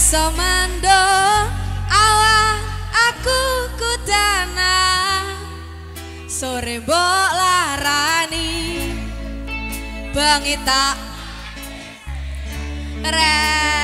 somando awak aku kudana. Sore mbok larani bengi tak. Re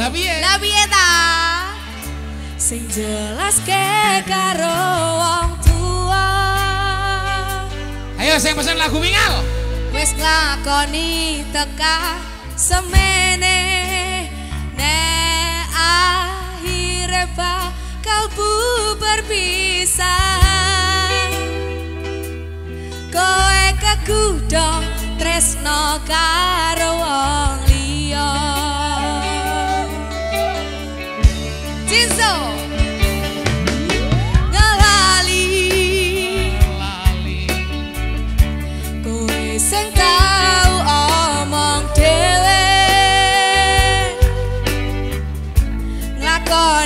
Lah piye ta Sing jelas ke karo wong tua. Ayo saya pesen lagu Wingal. Wis nglakoni teka semene. Nek akhire bakal bu berpisah Koe kekudong tresno karo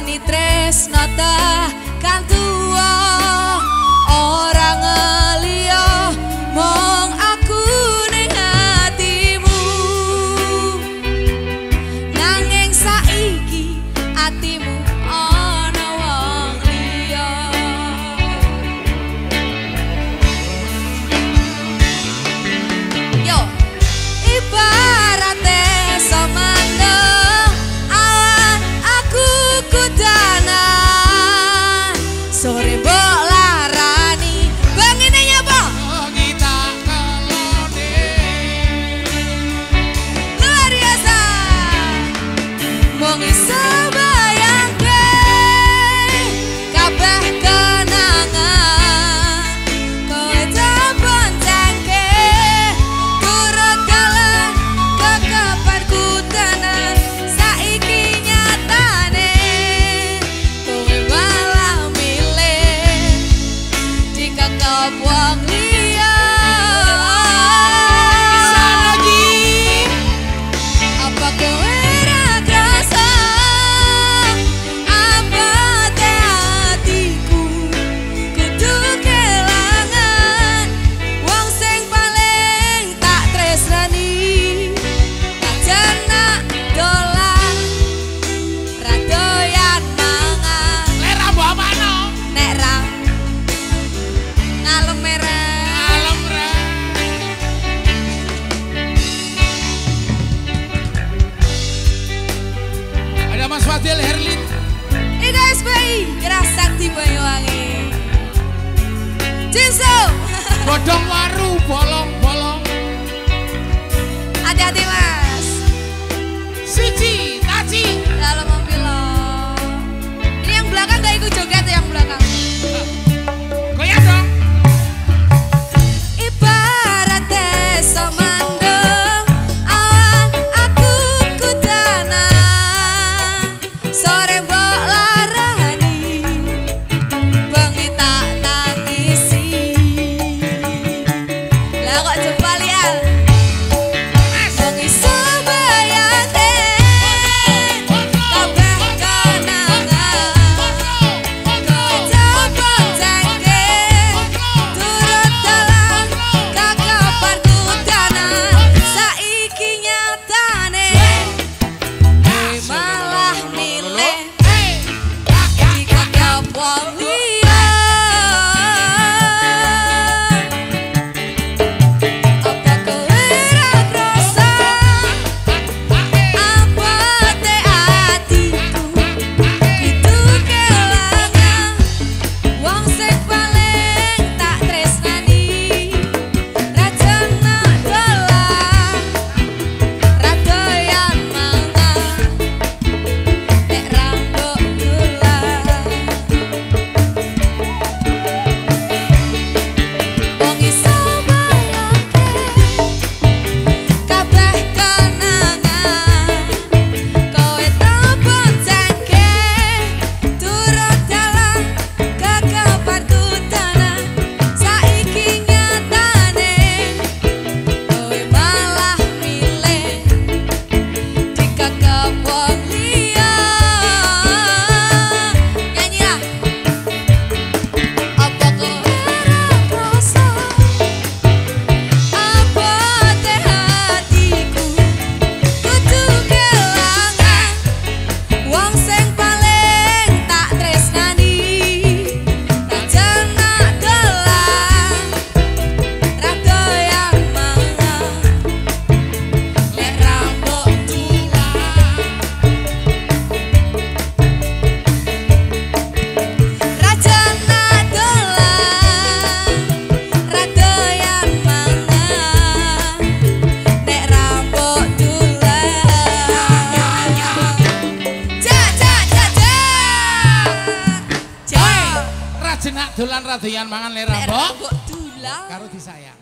ni tresnota canta Mas Fadil Herlin. Ida SPI Gerak Sakti Banyuwangi Jinso Bodong waru bolong-bolong. Hati-hati mas Siji, taci. Dalam mobil Ini yang belakang gak ikut joget dolan radoyan mangan lera mbok mbok dulang. karo disayang.